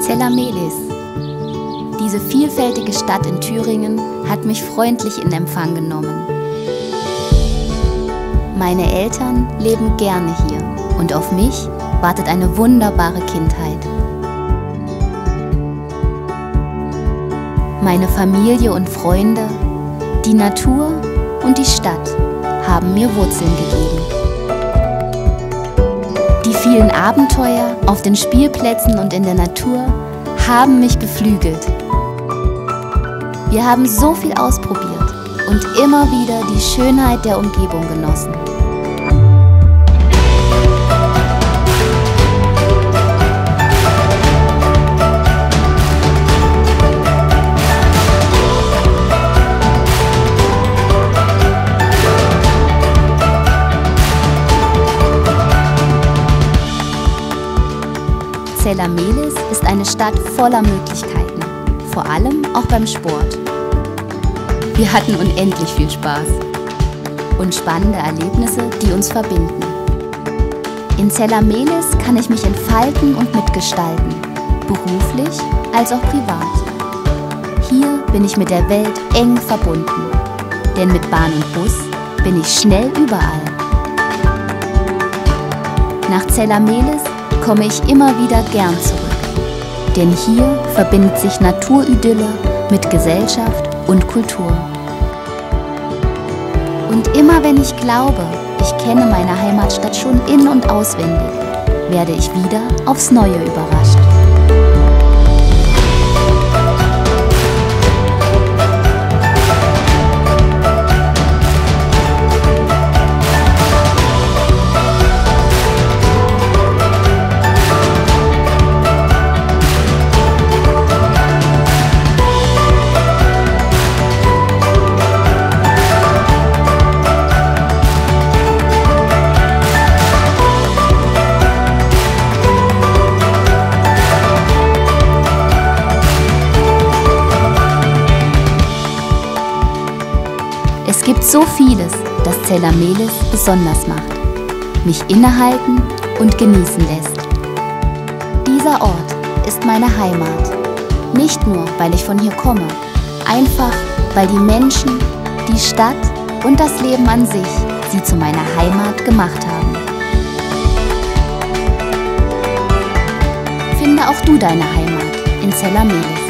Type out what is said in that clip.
Zellamelis. Diese vielfältige Stadt in Thüringen hat mich freundlich in Empfang genommen. Meine Eltern leben gerne hier und auf mich wartet eine wunderbare Kindheit. Meine Familie und Freunde, die Natur und die Stadt haben mir Wurzeln gegeben. Vielen Abenteuer auf den Spielplätzen und in der Natur haben mich beflügelt. Wir haben so viel ausprobiert und immer wieder die Schönheit der Umgebung genossen. Zellamelis ist eine Stadt voller Möglichkeiten, vor allem auch beim Sport. Wir hatten unendlich viel Spaß und spannende Erlebnisse, die uns verbinden. In Zellamelis kann ich mich entfalten und mitgestalten, beruflich als auch privat. Hier bin ich mit der Welt eng verbunden, denn mit Bahn und Bus bin ich schnell überall. Nach Zellamelis komme ich immer wieder gern zurück. Denn hier verbindet sich Naturidylle mit Gesellschaft und Kultur. Und immer wenn ich glaube, ich kenne meine Heimatstadt schon in und auswendig, werde ich wieder aufs Neue überrascht. Es gibt so vieles, das Zellamelis besonders macht, mich innehalten und genießen lässt. Dieser Ort ist meine Heimat. Nicht nur, weil ich von hier komme, einfach, weil die Menschen, die Stadt und das Leben an sich sie zu meiner Heimat gemacht haben. Finde auch du deine Heimat in Zellamelis.